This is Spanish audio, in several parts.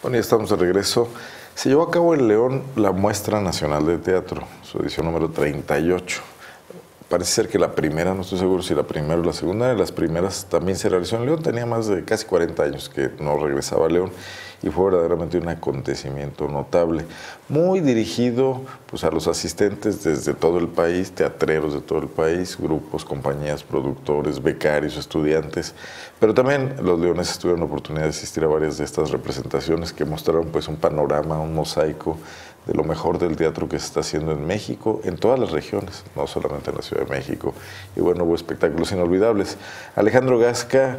Bueno, ya estamos de regreso. Se llevó a cabo en León la Muestra Nacional de Teatro, su edición número 38. Parece ser que la primera, no estoy seguro si la primera o la segunda, de las primeras también se realizó en León. Tenía más de casi 40 años que no regresaba a León y fue verdaderamente un acontecimiento notable, muy dirigido pues, a los asistentes desde todo el país, teatreros de todo el país, grupos, compañías, productores, becarios, estudiantes, pero también los leones tuvieron la oportunidad de asistir a varias de estas representaciones que mostraron pues, un panorama, un mosaico de lo mejor del teatro que se está haciendo en México, en todas las regiones, no solamente en la Ciudad de México. Y bueno, hubo espectáculos inolvidables. Alejandro Gasca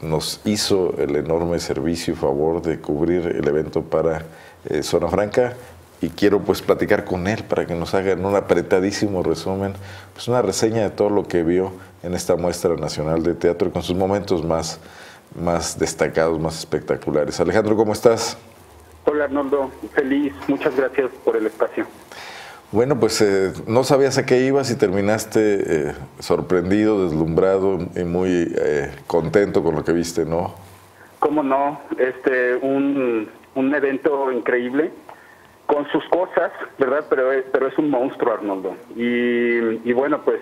nos hizo el enorme servicio y favor de cubrir el evento para eh, Zona Franca y quiero pues platicar con él para que nos haga en un apretadísimo resumen, pues una reseña de todo lo que vio en esta muestra nacional de teatro con sus momentos más, más destacados, más espectaculares. Alejandro, ¿cómo estás? Hola Arnoldo, feliz, muchas gracias por el espacio. Bueno, pues eh, no sabías a qué ibas y terminaste eh, sorprendido, deslumbrado y muy eh, contento con lo que viste, ¿no? Cómo no, este, un, un evento increíble con sus cosas, ¿verdad? Pero, pero es un monstruo, Arnoldo. Y, y bueno, pues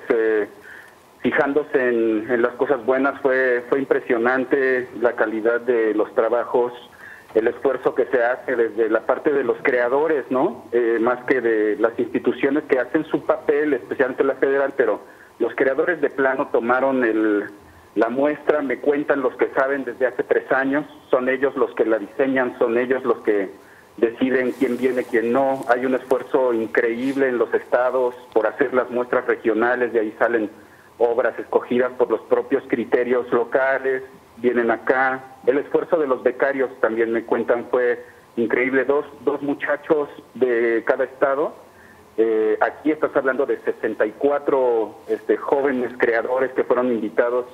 fijándose en, en, las cosas buenas fue, fue impresionante la calidad de los trabajos el esfuerzo que se hace desde la parte de los creadores, ¿no? Eh, más que de las instituciones que hacen su papel, especialmente la federal, pero los creadores de plano tomaron el, la muestra, me cuentan los que saben desde hace tres años, son ellos los que la diseñan, son ellos los que deciden quién viene, quién no. Hay un esfuerzo increíble en los estados por hacer las muestras regionales, de ahí salen obras escogidas por los propios criterios locales, vienen acá. El esfuerzo de los becarios también me cuentan fue increíble. Dos, dos muchachos de cada estado. Eh, aquí estás hablando de 64 este, jóvenes creadores que fueron invitados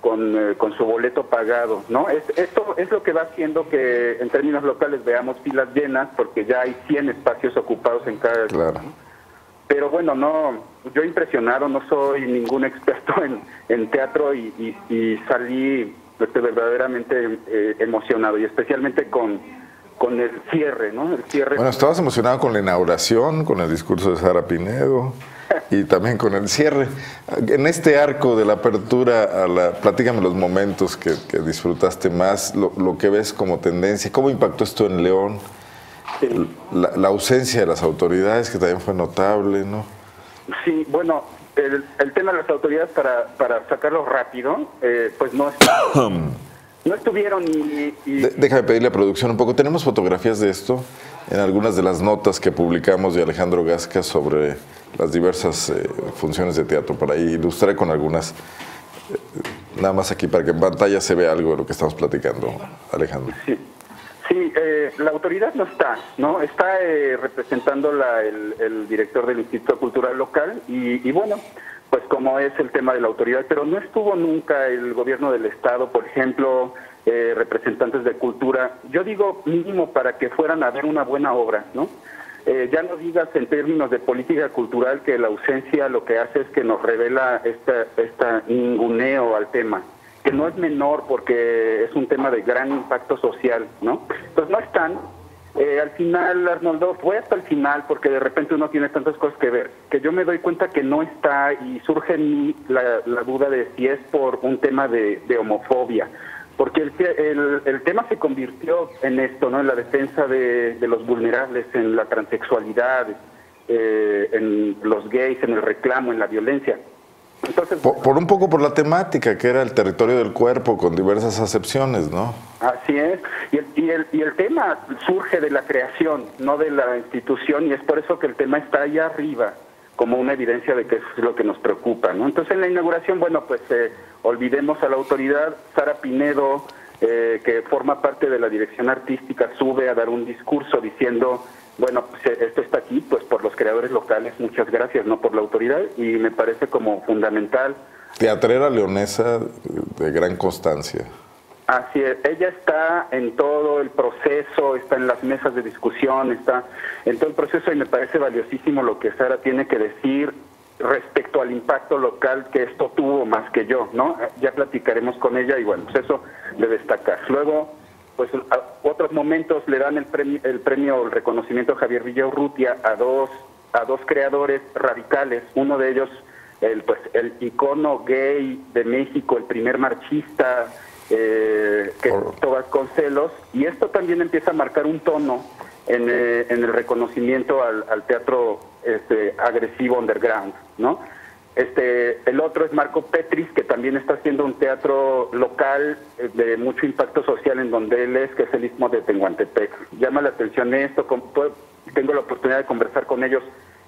con, eh, con su boleto pagado, ¿no? Es, esto es lo que va haciendo que en términos locales veamos filas llenas porque ya hay 100 espacios ocupados en cada... Claro. Pero bueno, no, yo impresionado, no soy ningún experto en, en teatro y, y, y salí estoy verdaderamente eh, emocionado y especialmente con, con el cierre, ¿no? El cierre. Bueno, estabas emocionado con la inauguración, con el discurso de Sara Pinedo y también con el cierre. En este arco de la apertura, a la, platícame los momentos que, disfrutaste más, lo, lo, que ves como tendencia, cómo impactó esto en León, la, la ausencia de las autoridades, que también fue notable, ¿no? Sí, bueno, el, el, tema de las autoridades, para, para sacarlo rápido, eh, pues no, no estuvieron y... y... déjame pedirle a producción un poco. Tenemos fotografías de esto en algunas de las notas que publicamos de Alejandro Gasca sobre las diversas eh, funciones de teatro. Para ilustrar con algunas, eh, nada más aquí para que en pantalla se vea algo de lo que estamos platicando, Alejandro. Sí. Sí, eh, la autoridad no está, ¿no? Está eh, representando la, el, director del Instituto Cultural Local y, y, bueno, pues como es el tema de la autoridad, pero no estuvo nunca el gobierno del Estado, por ejemplo, eh, representantes de cultura, yo digo mínimo para que fueran a ver una buena obra, ¿no? Eh, ya no digas en términos de política cultural que la ausencia lo que hace es que nos revela esta, esta ninguneo al tema no es menor porque es un tema de gran impacto social, ¿no? Entonces no están. Eh, al final, Arnoldo, fue hasta el final porque de repente uno tiene tantas cosas que ver, que yo me doy cuenta que no está y surge en mí la, duda de si es por un tema de, de homofobia, porque el, el, el, tema se convirtió en esto, ¿no? En la defensa de, de los vulnerables, en la transexualidad, eh, en los gays, en el reclamo, en la violencia. Entonces, por, por, un poco por la temática, que era el territorio del cuerpo, con diversas acepciones, ¿no? Así es, y el, y el, y el tema surge de la creación, no de la institución, y es por eso que el tema está ahí arriba, como una evidencia de que es lo que nos preocupa, ¿no? Entonces en la inauguración, bueno, pues eh, olvidemos a la autoridad, Sara Pinedo, eh, que forma parte de la dirección artística, sube a dar un discurso diciendo bueno, pues esto está aquí pues por los creadores locales, muchas gracias, no por la autoridad, y me parece como fundamental. Teatrera leonesa de gran constancia. Así es, ella está en todo el proceso, está en las mesas de discusión, está en todo el proceso y me parece valiosísimo lo que Sara tiene que decir respecto al impacto local que esto tuvo más que yo, ¿no? Ya platicaremos con ella y bueno, pues eso de destacar. Luego, pues otros momentos le dan el premio, el premio, el reconocimiento a Javier Villaurrutia a dos, a dos creadores radicales, uno de ellos el, pues, el icono gay de México, el primer marchista, eh, que con celos y esto también empieza a marcar un tono en, eh, en el reconocimiento al, al teatro este, agresivo underground, ¿no? Este, el otro es Marco Petris, que también está haciendo un teatro local eh, de mucho impacto social en donde él es, que es el Istmo de Tenguantepec. Llama la atención esto, tengo la oportunidad de conversar con ellos,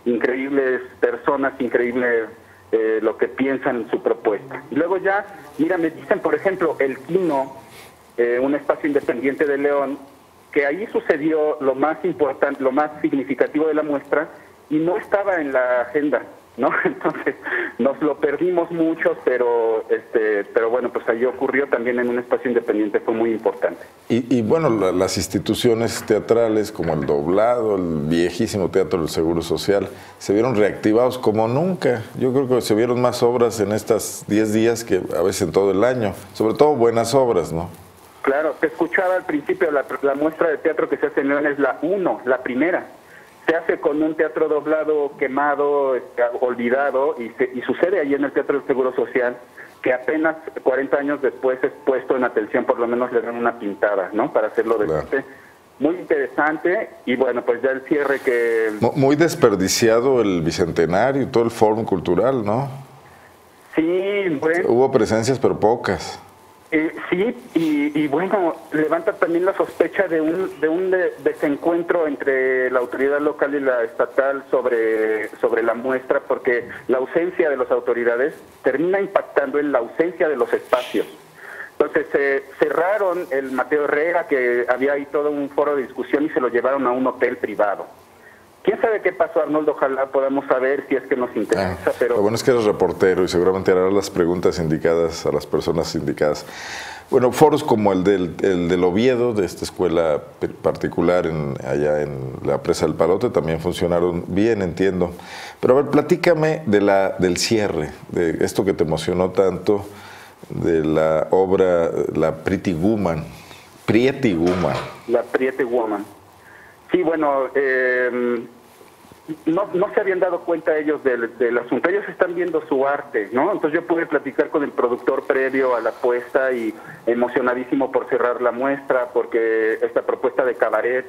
increíbles personas, increíble eh, lo que piensan en su propuesta. Luego ya, mira, me dicen, por ejemplo, el Quino, eh, un espacio independiente de León, que ahí sucedió lo más importante, lo más significativo de la muestra, y no estaba en la agenda. ¿No? Entonces nos lo perdimos mucho, pero este, pero bueno, pues ahí ocurrió también en un espacio independiente, fue muy importante. Y, bueno, las instituciones teatrales como el doblado, el viejísimo Teatro del Seguro Social, se vieron reactivados como nunca. Yo creo que se vieron más obras en estas 10 días que a veces en todo el año, sobre todo buenas obras, ¿no? Claro, te escuchaba al principio, la, la muestra de teatro que se hace en León es la 1, la primera se hace con un teatro doblado, quemado, este, olvidado, y, y sucede ahí en el Teatro del Seguro Social, que apenas 40 años después es puesto en atención, por lo menos le dan una pintada, ¿no? Para hacerlo de Muy interesante, y bueno, pues ya el cierre que... Muy desperdiciado el Bicentenario y todo el Fórum Cultural, ¿no? Sí, bueno. Hubo presencias, pero pocas. Eh, sí, y, bueno, levanta también la sospecha de un, de un desencuentro entre la autoridad local y la estatal sobre, sobre la muestra, porque la ausencia de las autoridades termina impactando en la ausencia de los espacios. Entonces se cerraron el Mateo Herrera, que había ahí todo un foro de discusión, y se lo llevaron a un hotel privado. ¿Quién sabe qué pasó, Arnoldo? Ojalá podamos saber si es que nos interesa. Ah, pero... Lo bueno es que eres reportero y seguramente harás las preguntas indicadas a las personas indicadas. Bueno, foros como el del, el del Oviedo, de esta escuela particular en, allá en la presa del Palote, también funcionaron bien, entiendo. Pero a ver, platícame de la, del cierre, de esto que te emocionó tanto, de la obra La Pretty Woman. Pretty Woman. La Pretty Woman. Sí, bueno, eh, no, no se habían dado cuenta ellos del, del, asunto, ellos están viendo su arte, ¿no? Entonces yo pude platicar con el productor previo a la puesta y emocionadísimo por cerrar la muestra, porque esta propuesta de cabaret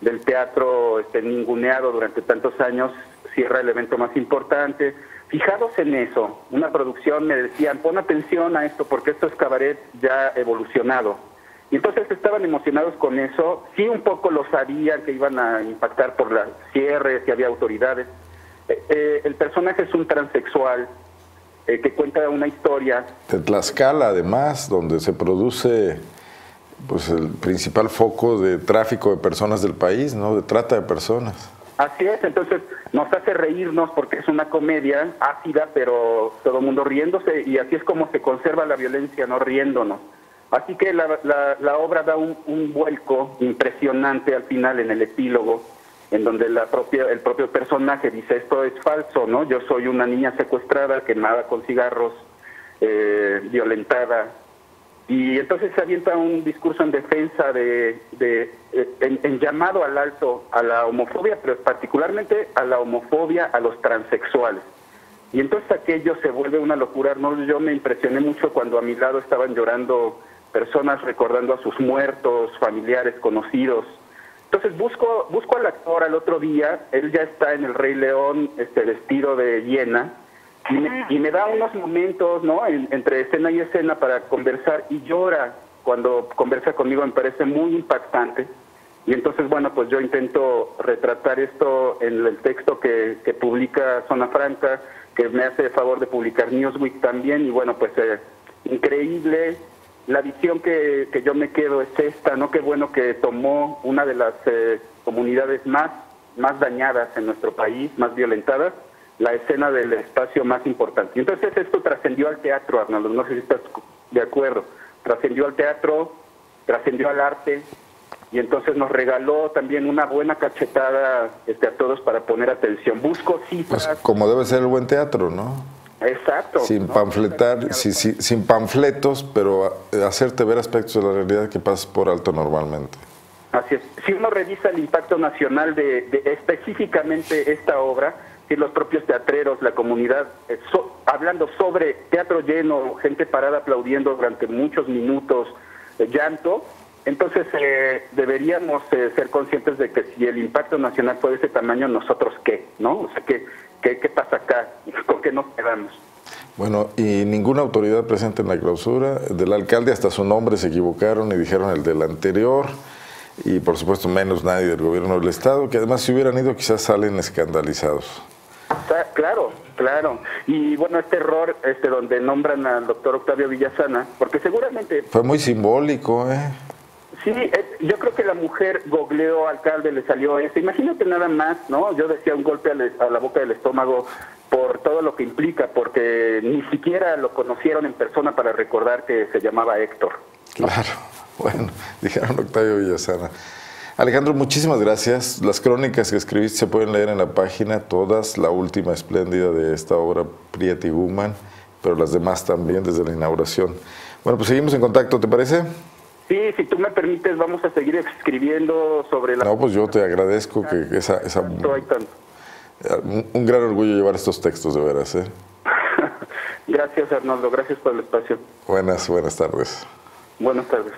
del teatro este, ninguneado durante tantos años cierra el evento más importante. Fijados en eso, una producción me decían, pon atención a esto porque esto es cabaret ya evolucionado. Y entonces estaban emocionados con eso. Sí, un poco lo sabían que iban a impactar por las cierres, que había autoridades. Eh, eh, el personaje es un transexual eh, que cuenta una historia. De Tlaxcala, además, donde se produce pues el principal foco de tráfico de personas del país, ¿no? De trata de personas. Así es, entonces nos hace reírnos porque es una comedia ácida, pero todo el mundo riéndose y así es como se conserva la violencia, no riéndonos. Así que la, la, obra da un, un, vuelco impresionante al final en el epílogo, en donde la propia, el propio personaje dice esto es falso, ¿no? Yo soy una niña secuestrada, quemada con cigarros, eh, violentada. Y entonces se avienta un discurso en defensa de, de eh, en, en, llamado al alto a la homofobia, pero particularmente a la homofobia a los transexuales. Y entonces aquello se vuelve una locura. ¿no? Yo me impresioné mucho cuando a mi lado estaban llorando personas recordando a sus muertos, familiares, conocidos. Entonces busco, busco al actor al otro día, él ya está en el Rey León, este vestido de hiena, y me, da unos momentos, ¿no? entre escena y escena para conversar y llora cuando conversa conmigo, me parece muy impactante. Y entonces, bueno, pues yo intento retratar esto en el texto que, que publica Zona Franca, que me hace el favor de publicar Newsweek también, y bueno, pues eh, increíble, la visión que, que, yo me quedo es esta, ¿no? Qué bueno que tomó una de las eh, comunidades más, más dañadas en nuestro país, más violentadas, la escena del espacio más importante. Entonces esto trascendió al teatro, Arnaldo, no sé si estás de acuerdo, trascendió al teatro, trascendió al arte, y entonces nos regaló también una buena cachetada este, a todos para poner atención. Busco cifras. Pues como debe ser el buen teatro, ¿no? Exacto. Sin panfletar, sin panfletos, pero hacerte ver aspectos de la realidad que pasas por alto normalmente. Así es. Si uno revisa el impacto nacional de, específicamente esta obra, si los propios teatreros, la comunidad, eh, hablando sobre teatro lleno, gente parada aplaudiendo durante muchos minutos, eh, llanto, entonces eh, deberíamos ser conscientes de que si el impacto nacional fue de ese tamaño, nosotros qué, ¿no? O sea, ¿qué, qué, qué pasa acá? ¿Con qué nos quedamos? Bueno, y ninguna autoridad presente en la clausura, del alcalde hasta su nombre se equivocaron y dijeron el del anterior, y por supuesto menos nadie del gobierno del Estado, que además si hubieran ido quizás salen escandalizados. Claro, claro. Y bueno, este error este, donde nombran al doctor Octavio Villasana, porque seguramente... Fue muy simbólico, ¿eh? Sí, yo creo que la mujer googleó alcalde, le salió eso. Imagínate nada más, ¿no? Yo decía un golpe a la boca del estómago por todo lo que implica, porque ni siquiera lo conocieron en persona para recordar que se llamaba Héctor. Claro, bueno, dijeron Octavio Villasana. Alejandro, muchísimas gracias. Las crónicas que escribiste se pueden leer en la página, todas, la última espléndida de esta obra, Prieti Guman, pero las demás también desde la inauguración. Bueno, pues seguimos en contacto, ¿te parece? Sí, si tú me permites, vamos a seguir escribiendo sobre la... No, pues yo te agradezco que esa... esa un gran orgullo llevar estos textos, de veras. ¿eh? gracias, Arnoldo. Gracias por el espacio. Buenas, buenas tardes. Buenas tardes.